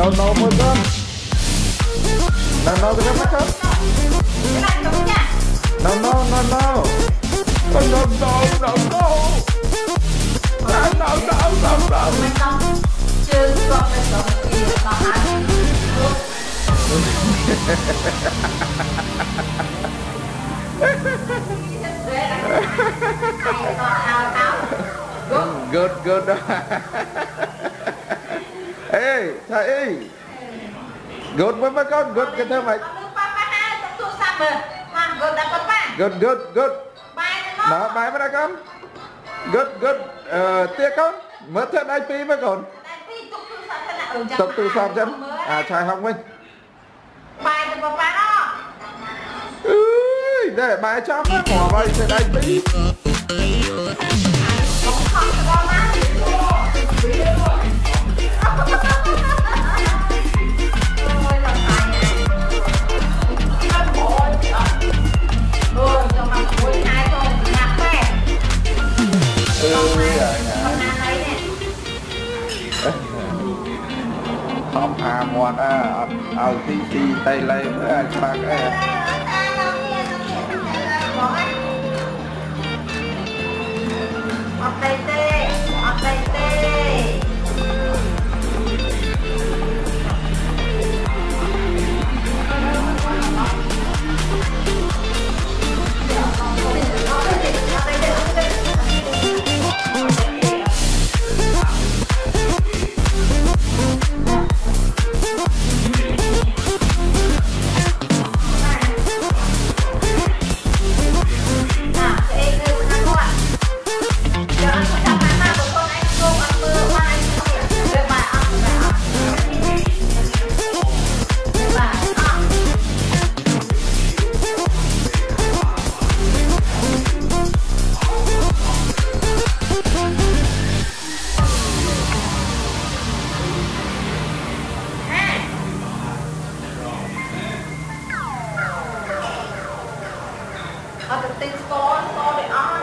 No, no, cái mắt không? Cái này đúng nha. No, no, no, no. No, no, no, no, no. No, no, no, no, no. Chưa còn phải sống gì mà ăn. Good, good. Ê, thầy. Good với mấy con, good cái thế mày. Con. Good, good, good. Đó, bài mới đây con. Good, good. Ờ, Tiếc con. Mới thêm IP với con. Tập tu phải. chân. À, trai học mình. Bài từ bà ba đó. Ui, để bài cho nó bỏ bài sẽ IP. Không không cho con មាត់អាអត់ឲ្យទីទីតៃលេអាខ្លាក់អី things go on and on and on.